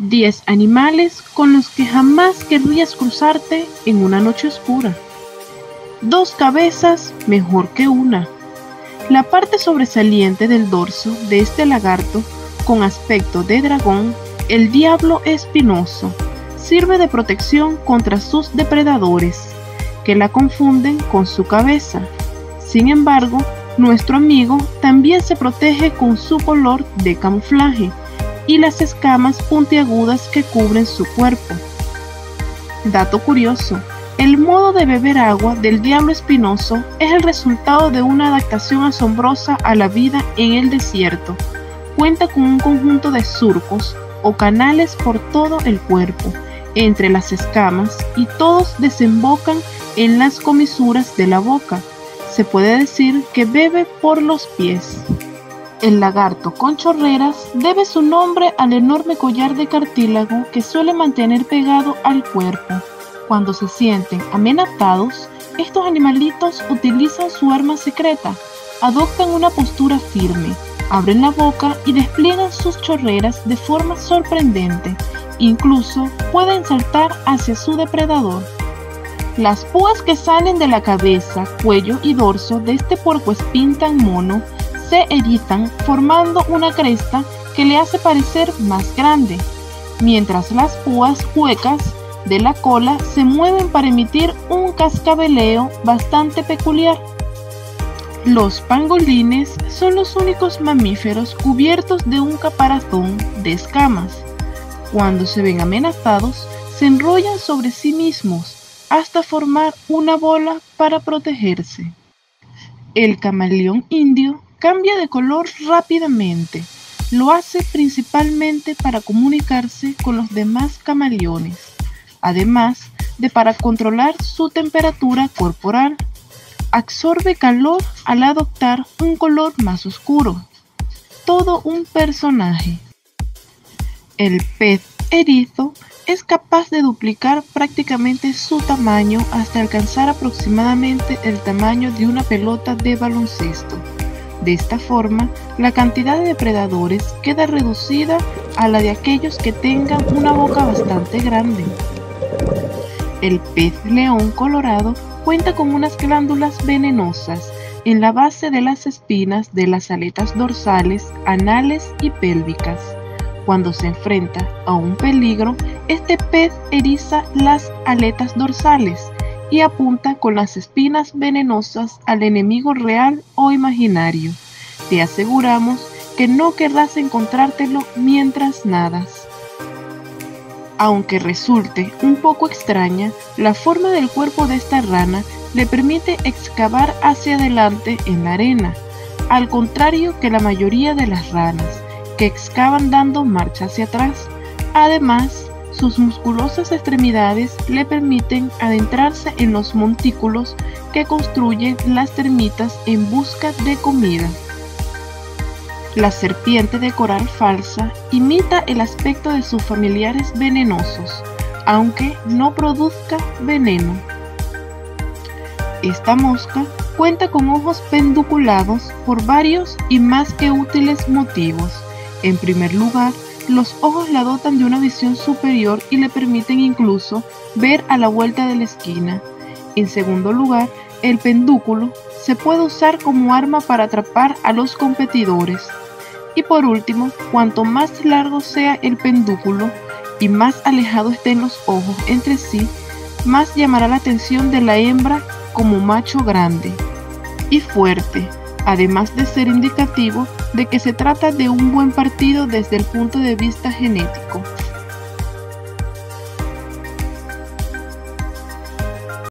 10 animales con los que jamás querrías cruzarte en una noche oscura. Dos cabezas mejor que una. La parte sobresaliente del dorso de este lagarto, con aspecto de dragón, el diablo espinoso, sirve de protección contra sus depredadores, que la confunden con su cabeza. Sin embargo, nuestro amigo también se protege con su color de camuflaje y las escamas puntiagudas que cubren su cuerpo. Dato curioso, el modo de beber agua del diablo espinoso es el resultado de una adaptación asombrosa a la vida en el desierto. Cuenta con un conjunto de surcos o canales por todo el cuerpo, entre las escamas, y todos desembocan en las comisuras de la boca. Se puede decir que bebe por los pies. El lagarto con chorreras debe su nombre al enorme collar de cartílago que suele mantener pegado al cuerpo. Cuando se sienten amenazados, estos animalitos utilizan su arma secreta, adoptan una postura firme, abren la boca y despliegan sus chorreras de forma sorprendente, incluso pueden saltar hacia su depredador. Las púas que salen de la cabeza, cuello y dorso de este puercoespín tan mono se erizan formando una cresta que le hace parecer más grande, mientras las púas huecas de la cola se mueven para emitir un cascabeleo bastante peculiar. Los pangolines son los únicos mamíferos cubiertos de un caparazón de escamas. Cuando se ven amenazados, se enrollan sobre sí mismos hasta formar una bola para protegerse. El camaleón indio cambia de color rápidamente. Lo hace principalmente para comunicarse con los demás camaleones además de para controlar su temperatura corporal. Absorbe calor al adoptar un color más oscuro. Todo un personaje. El pez erizo es capaz de duplicar prácticamente su tamaño hasta alcanzar aproximadamente el tamaño de una pelota de baloncesto. De esta forma, la cantidad de depredadores queda reducida a la de aquellos que tengan una boca bastante grande. El pez león colorado cuenta con unas glándulas venenosas en la base de las espinas de las aletas dorsales, anales y pélvicas. Cuando se enfrenta a un peligro, este pez eriza las aletas dorsales y apunta con las espinas venenosas al enemigo real o imaginario. Te aseguramos que no querrás encontrártelo mientras nadas. Aunque resulte un poco extraña, la forma del cuerpo de esta rana le permite excavar hacia adelante en la arena, al contrario que la mayoría de las ranas, que excavan dando marcha hacia atrás. Además, sus musculosas extremidades le permiten adentrarse en los montículos que construyen las termitas en busca de comida. La serpiente de coral falsa imita el aspecto de sus familiares venenosos, aunque no produzca veneno. Esta mosca cuenta con ojos penduculados por varios y más que útiles motivos. En primer lugar, los ojos la dotan de una visión superior y le permiten incluso ver a la vuelta de la esquina. En segundo lugar, el pendúculo se puede usar como arma para atrapar a los competidores. Y por último, cuanto más largo sea el pendúculo y más alejado estén los ojos entre sí, más llamará la atención de la hembra como macho grande y fuerte, además de ser indicativo de que se trata de un buen partido desde el punto de vista genético.